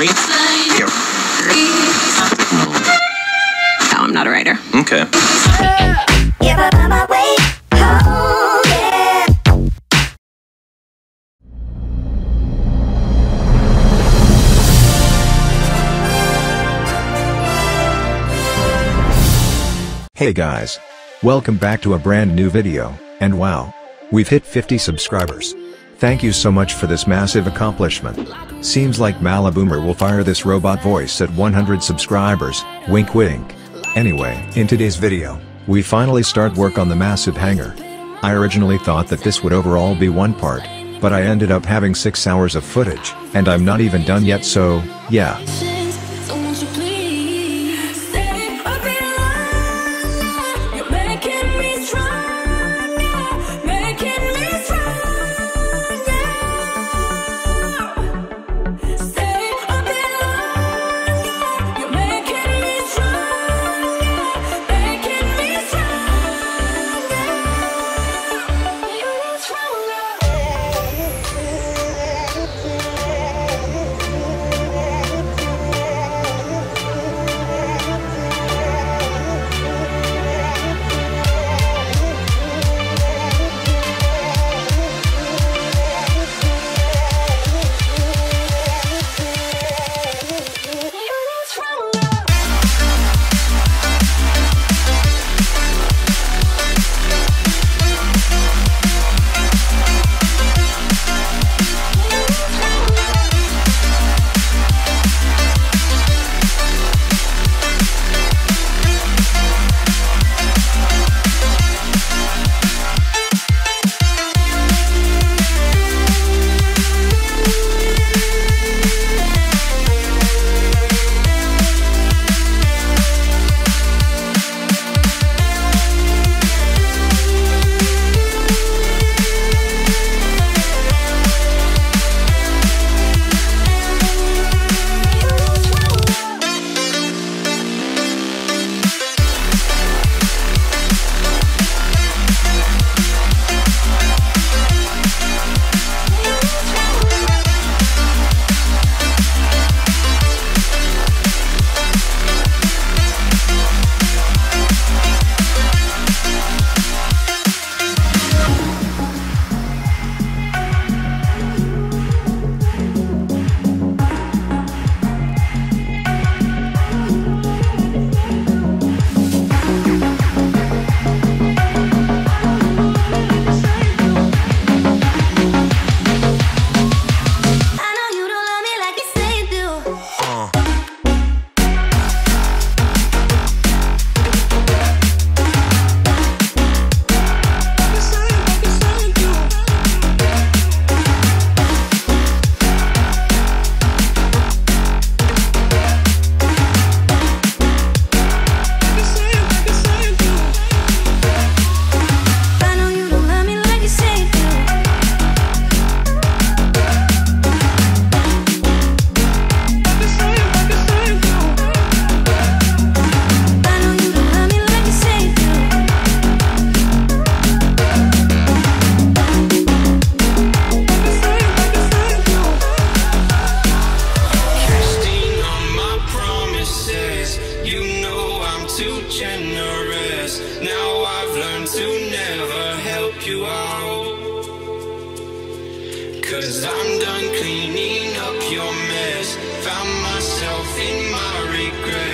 No, I'm not a writer. Okay. Yeah, but on my way home, yeah. Hey guys. Welcome back to a brand new video, and wow. We've hit 50 subscribers. Thank you so much for this massive accomplishment. Seems like Maliboomer will fire this robot voice at 100 subscribers, wink wink. Anyway, in today's video, we finally start work on the massive hangar. I originally thought that this would overall be one part, but I ended up having 6 hours of footage, and I'm not even done yet so, yeah. I'm done cleaning up your mess. Found myself in my regrets.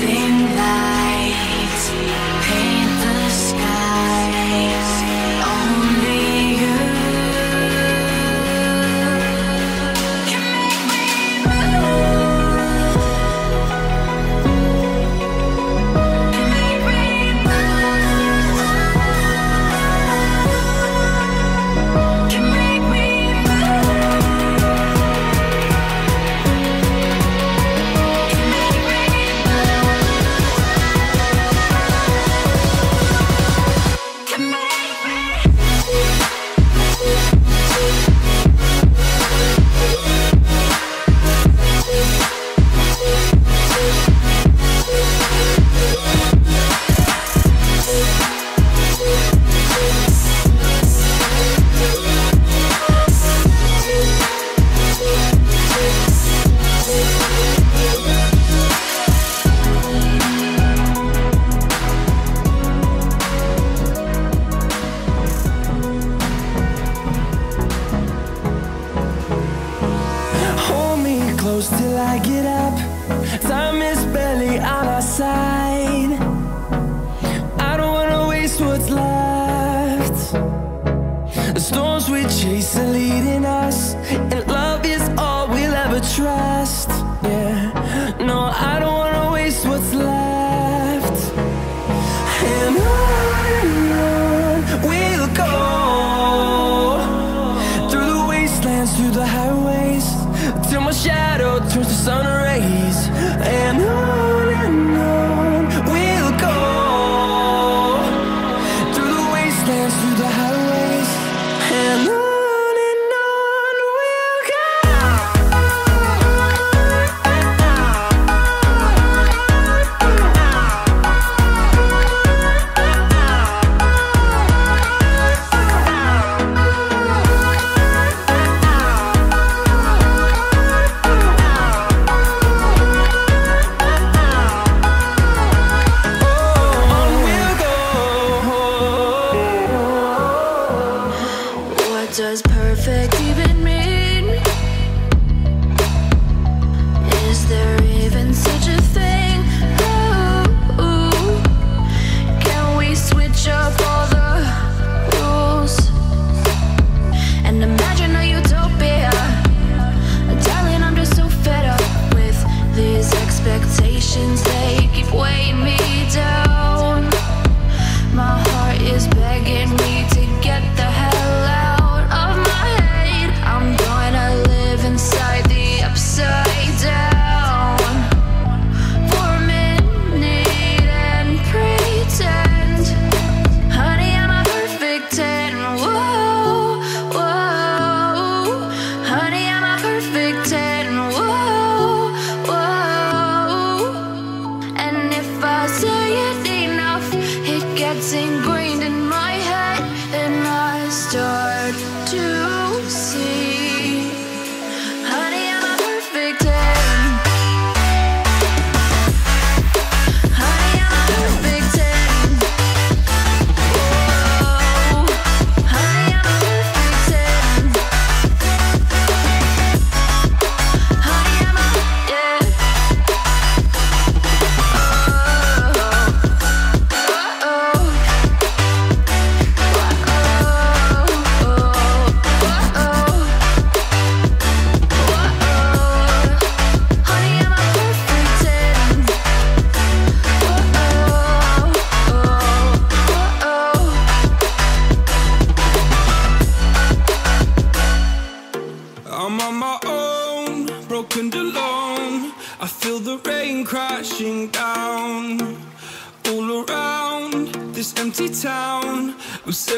Dripping lights chase are leading us,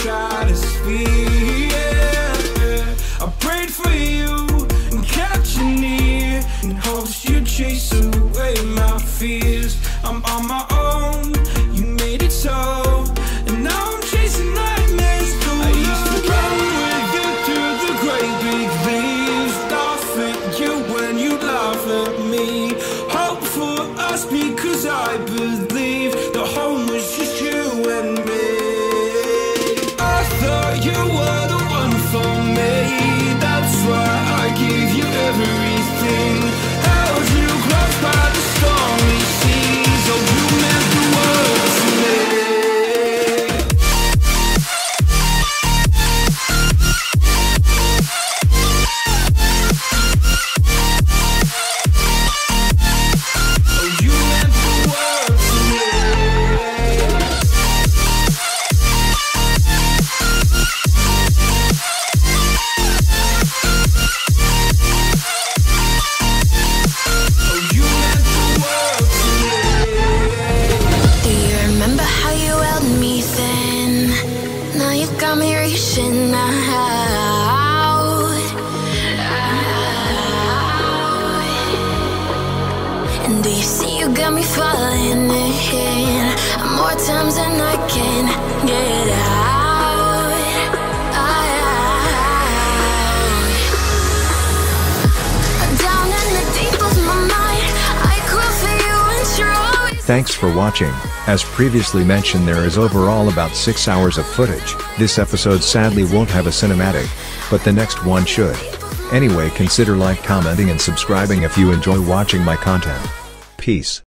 stratosphere me falling in More times than I can get out, Thanks for watching. As previously mentioned there is overall about 6 hours of footage. This episode sadly won't have a cinematic, but the next one should. Anyway consider like commenting and subscribing if you enjoy watching my content. Peace.